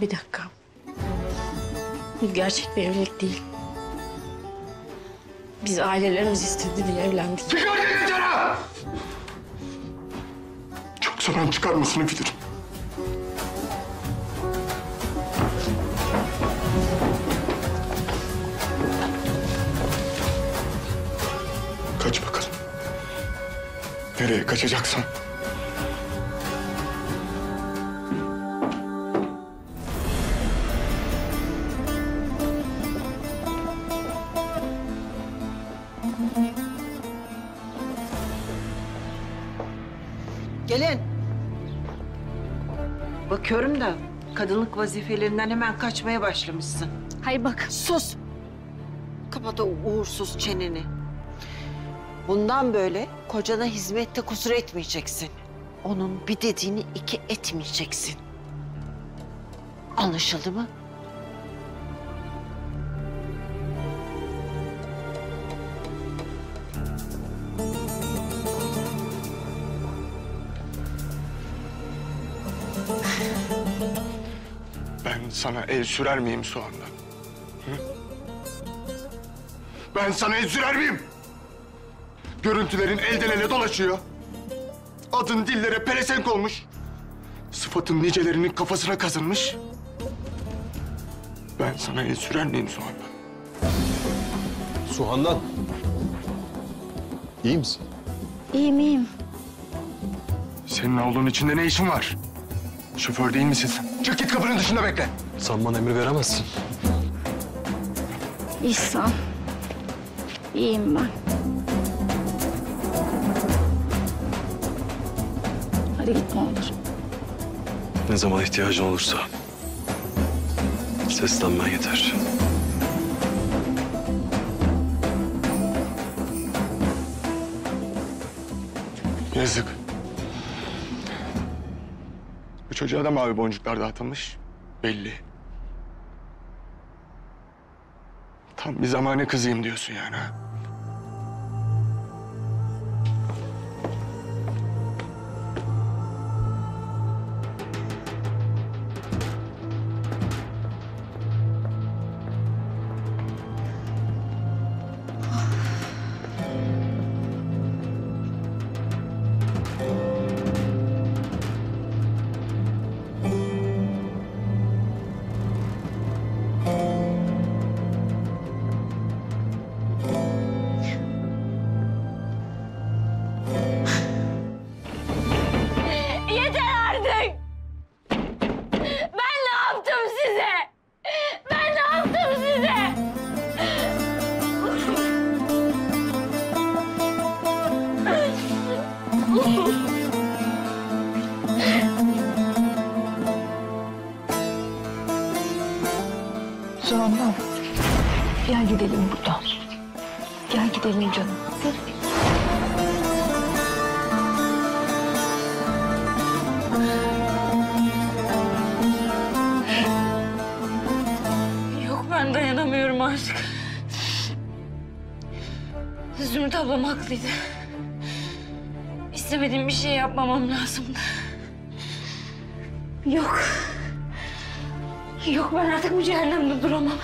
Bir dakika. Bu gerçek bir evlilik değil. Biz ailelerimiz istedi diye evlendik. Çıkar kimliğini dışarı! Çok zaman çıkarmasını bilirim. Kaç bakalım. Nereye kaçacaksan. Gelin. Bakıyorum da kadınlık vazifelerinden hemen kaçmaya başlamışsın. Hayır bak. Sus. Kapat o uğursuz çeneni. Bundan böyle kocana hizmette kusur etmeyeceksin. Onun bir dediğini iki etmeyeceksin. Anlaşıldı mı? Sana el sürer miyim Soğan'dan? Hı? Ben sana el sürer miyim? Görüntülerin elden ele dolaşıyor. Adın dillere pelesenk olmuş. Sıfatın nicelerinin kafasına kazınmış. Ben sana el sürer miyim Soğan'dan? Suhandan. İyi misin? İyiyim iyiyim. Senin avlunun içinde ne işin var? Şoför değil misin sen? Çık git kapının dışında bekle. Sen bana emir veremezsin. İhsan. İyiyim ben. Hadi git ne olur. Ne zaman ihtiyacın olursa seslenmen yeter. Yazık. Çocuğa da mavi boncuklar dağıtılmış. Belli. Tam bir zamane kızıyım diyorsun yani ha? Ablam haklıydı. İstemediğim bir şey yapmamam lazımdı. Yok. Yok ben artık bu cehennemde duramam.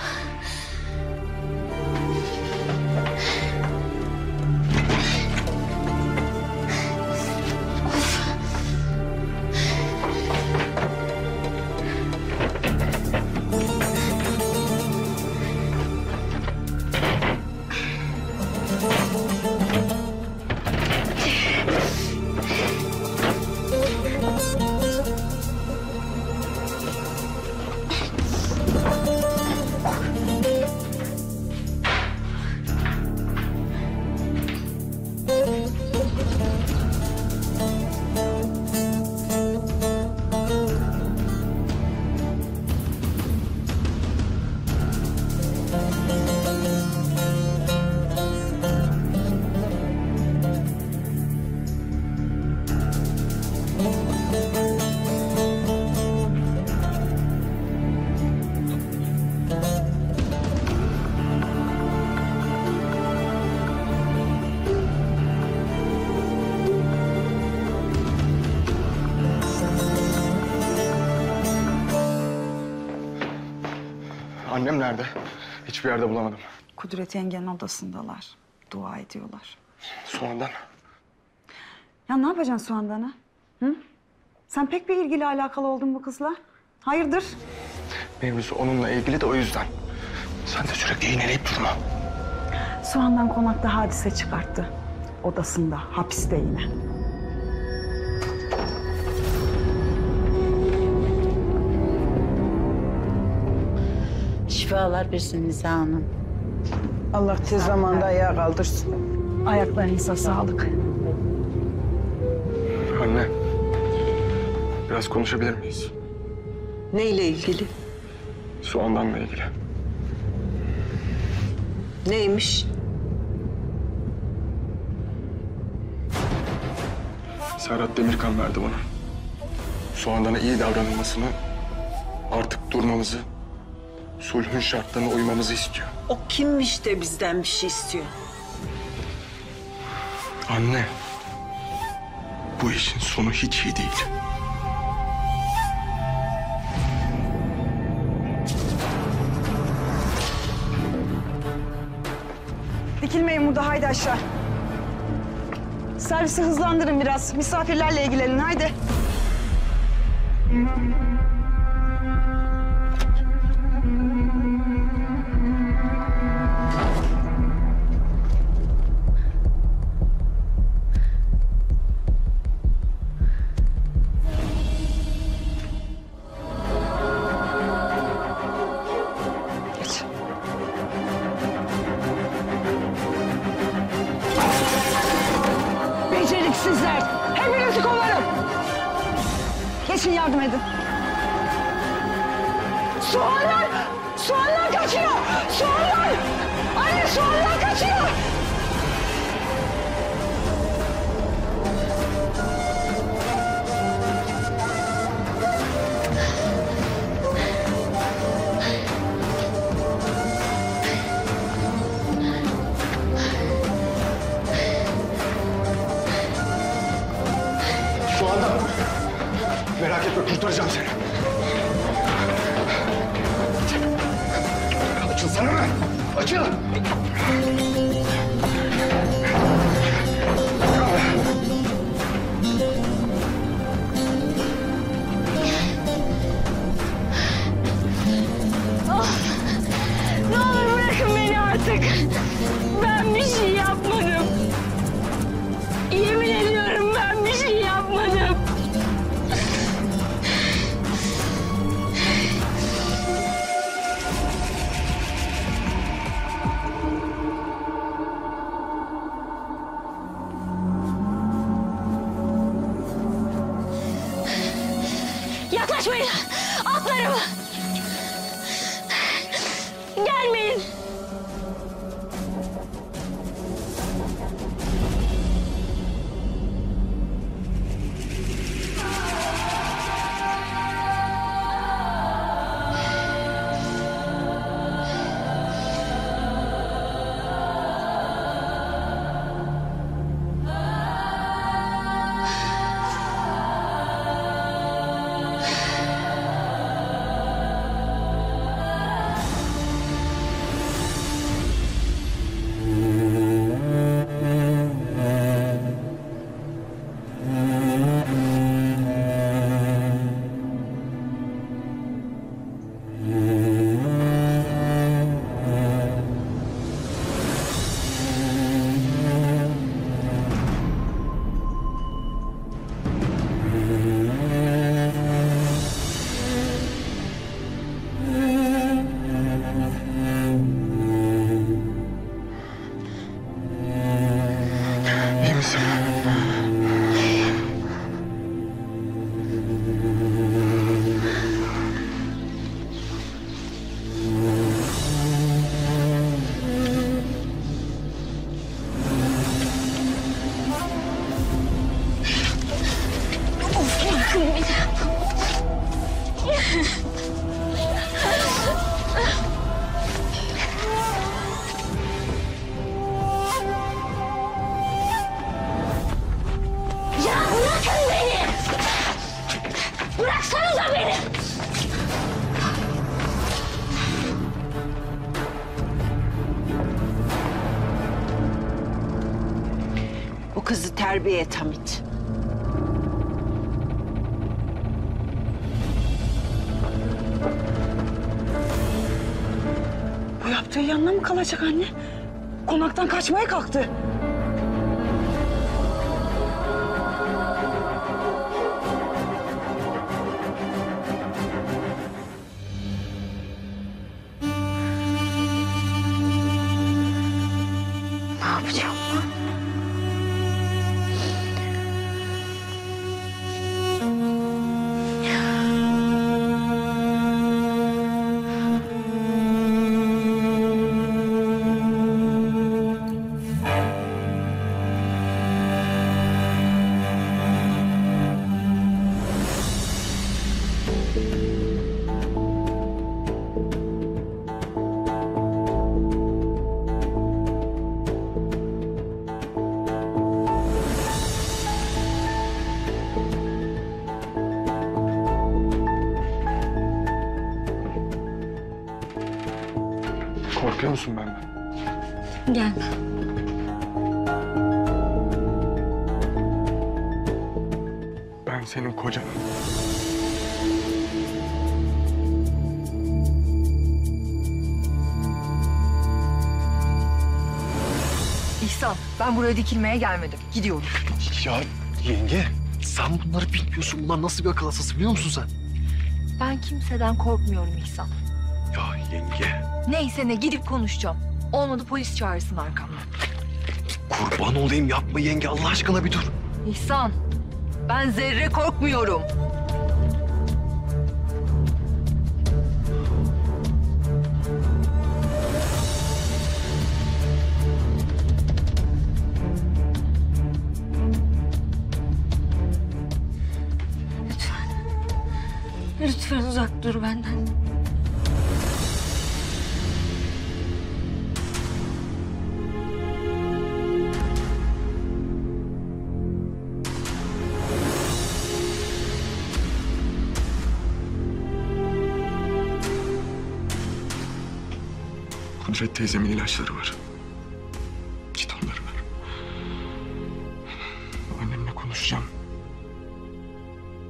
Annem nerede? Hiçbir yerde bulamadım. Kudret yengenin odasındalar. Dua ediyorlar. Sonradan Ya ne yapacaksın Suandan'a? Hı? Sen pek bir ilgili alakalı oldun bu kızla. Hayırdır? mevzusu onunla ilgili de o yüzden. Sen de sürekli iğneleyip durma. Suandan konakta hadise çıkarttı. Odasında, hapiste yine. Şifalar versin Niza Hanım. Allah tez zamanda ayağa kaldırsın. Ayaklarınıza sağlık. Anne. Biraz konuşabilir miyiz? Neyle ilgili? Soğandanla ilgili. Neymiş? Serhat Demirkan verdi bana. Soğandan'a iyi davranılmasını, artık durmamızı, sulhün şartlarına uymamızı istiyor. O kimmiş de bizden bir şey istiyor? Anne. Bu işin sonu hiç iyi değil. Dikilmeyin burada, haydi aşağı. Servisi hızlandırın biraz. Misafirlerle ilgilenin, haydi. Edin. Soğanlar! Soğanlar kaçıyor! Soğanlar! Anne soğanlar kaçıyor! Kurtaracağım seni. Açılsana mı? Açıl! Ashwin! I'll let him! Bu kızı terbiye et Hamit. Bu yaptığı yanına mı kalacak anne? Konaktan kaçmaya kalktı. Korkuyor musun benden? Gelme. Ben senin kocanım. İhsan, ben buraya dikilmeye gelmedim. Gidiyorum. Ya yenge sen bunları bilmiyorsun. Bunlar nasıl bir akıl hastası biliyor musun sen? Ben kimseden korkmuyorum İhsan. Ya yenge Neyse ne gidip konuşacağım. Olmadı polis çağırsın arkamdan. kurban olayım yapma yenge Allah aşkına bir dur. İhsan, ben zerre korkmuyorum. Lütfen uzak dur benden. Kudret teyzemin ilaçları var. Git onları ver. Annemle konuşacağım.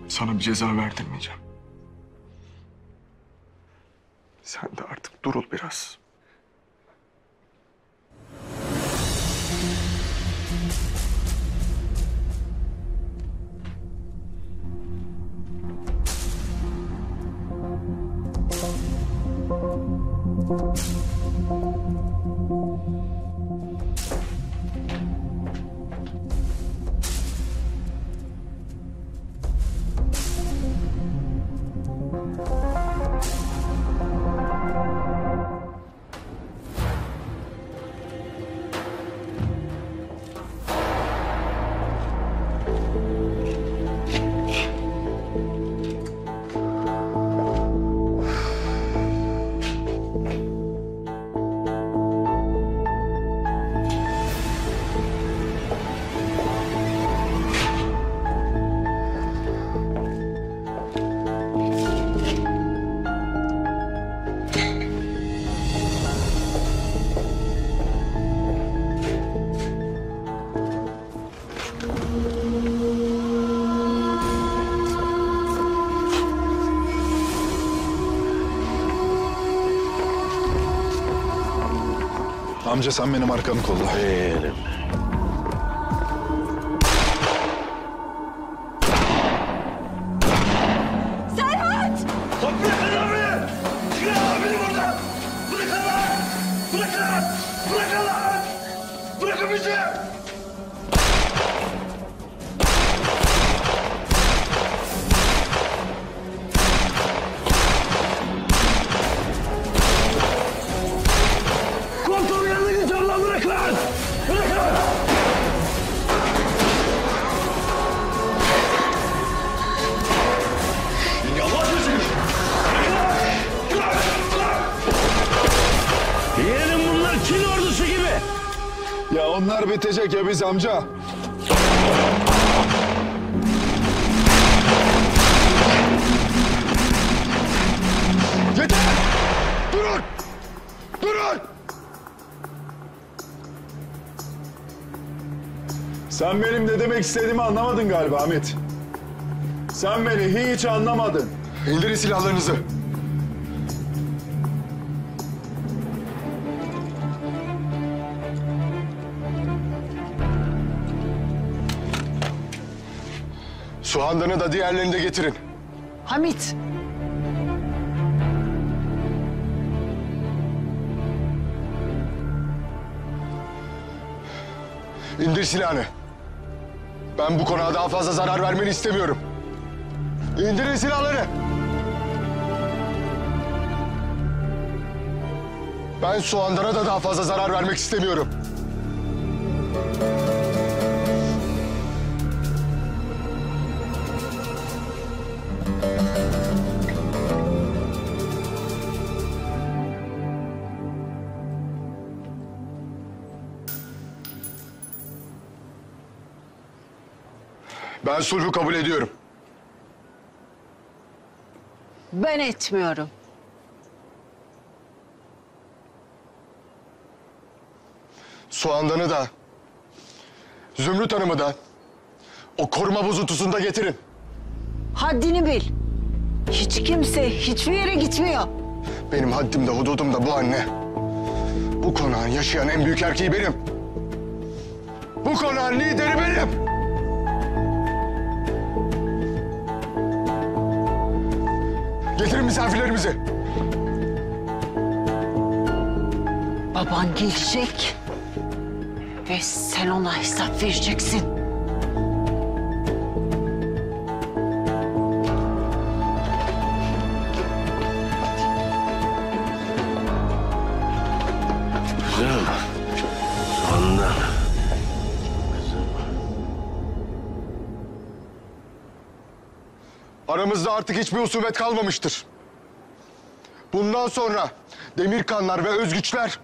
Sana bir ceza verdirmeyeceğim. Amca sen benim arkamı kolla. Yeğenim bitecek ya biz amca. Yeter! Durun! Durun! Sen benim ne demek istediğimi anlamadın galiba Hamit. Sen beni hiç anlamadın. İndirin silahlarınızı. Suhandan'ı da diğerlerini de getirin. Hamit. İndir silahını. Ben bu konağa daha fazla zarar vermeni istemiyorum. İndirin silahları. Ben Suhandan'a da daha fazla zarar vermek istemiyorum. Ben sulhü kabul ediyorum. Ben etmiyorum. Soğandan'ı da, Zümrüt Hanım'ı da o koruma bozuntusunda getirin. Haddini bil. Hiç kimse hiçbir yere gitmiyor. Benim haddim de hududum da bu anne. Bu konağın yaşayan en büyük erkeği benim. Bu konağın lideri benim. Getirin misafirlerimizi. Baban gelecek. Ve sen ona hesap vereceksin. Aramızda artık hiçbir husumet kalmamıştır. Bundan sonra Demirkanlar ve Özgüçler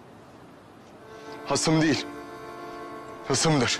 hasım değil, hısımdır.